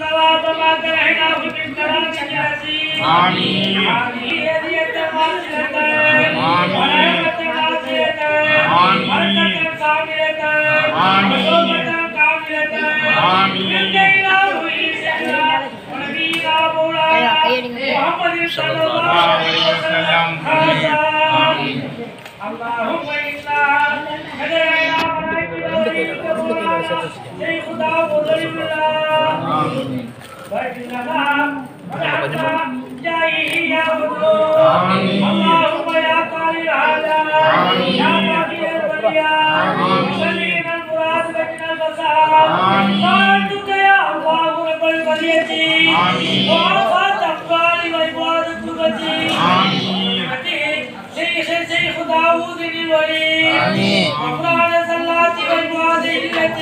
नवाब मात रहना उसकी तरह चंद्रसी आमीन आमीन ये दिए तमाम चलते आमीन तमाम चलते आमीन तमाम काम लेते आमीन तमाम काम लेते आमीन तेरा हुई सदा नबीला बोला मोहम्मद सल्लल्लाहु अलैहि वसल्लम आमीन अल्लाहुम्मा इन्ना हदयना बनाई बिलाई खुदा बोलई बिलाई आमीन। अल्लाहुम्मा या काली राजा या कादिर बलिया सलीम अल मुराद बजना बसा फाटु गया अल्लाहु रब्बल बलियती आमीन। वा फात अब्बाली व इबादत बजी आमीन शेख शेख खुदाऊद ने वली आमीन अब्रान सल्लाती व इबादत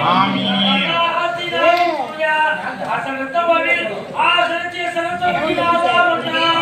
Amen.